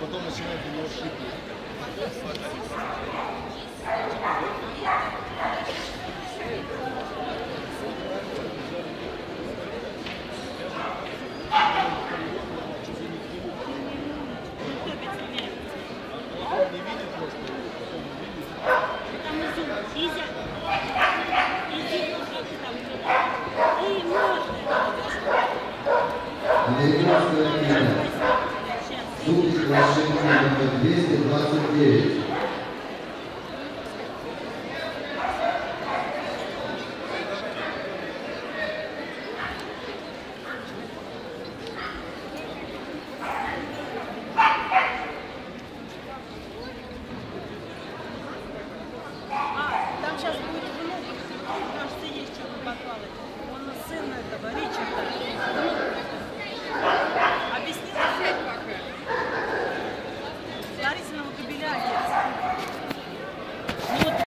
потом увидит. Там внизу. Изя. Иди, как Суд расширен номер 229. сейчас будет.